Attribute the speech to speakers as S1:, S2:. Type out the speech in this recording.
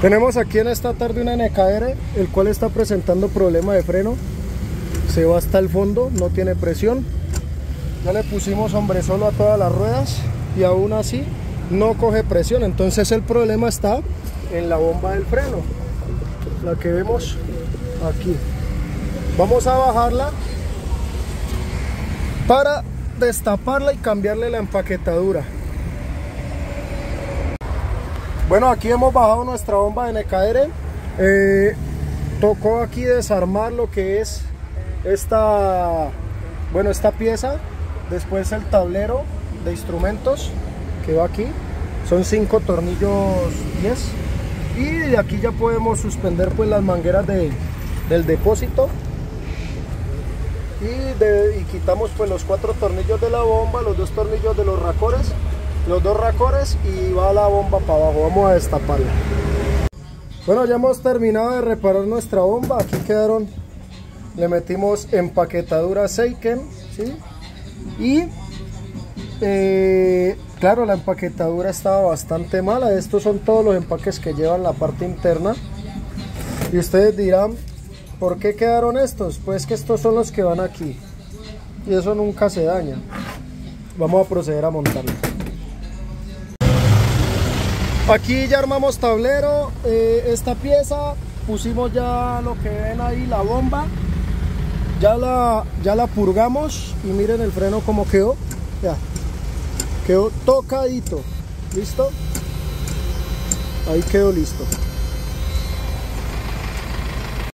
S1: Tenemos aquí en esta tarde una NKR, el cual está presentando problema de freno. Se va hasta el fondo, no tiene presión. Ya le pusimos hombre solo a todas las ruedas y aún así no coge presión. Entonces el problema está en la bomba del freno, la que vemos aquí. Vamos a bajarla para destaparla y cambiarle la empaquetadura. Bueno, aquí hemos bajado nuestra bomba de NKR. Eh, tocó aquí desarmar lo que es esta, bueno, esta pieza. Después el tablero de instrumentos que va aquí. Son cinco tornillos 10. Y de aquí ya podemos suspender pues las mangueras de, del depósito. Y, y quitamos pues los cuatro tornillos de la bomba, los dos tornillos de los racores los dos racores y va la bomba para abajo. Vamos a destaparla. Bueno, ya hemos terminado de reparar nuestra bomba. Aquí quedaron, le metimos empaquetadura Seiken, ¿sí? Y, eh, claro, la empaquetadura estaba bastante mala. Estos son todos los empaques que llevan la parte interna. Y ustedes dirán, ¿por qué quedaron estos? Pues que estos son los que van aquí. Y eso nunca se daña. Vamos a proceder a montarlo. Aquí ya armamos tablero, eh, esta pieza, pusimos ya lo que ven ahí, la bomba. Ya la, ya la purgamos y miren el freno como quedó. Ya, quedó tocadito. ¿Listo? Ahí quedó listo.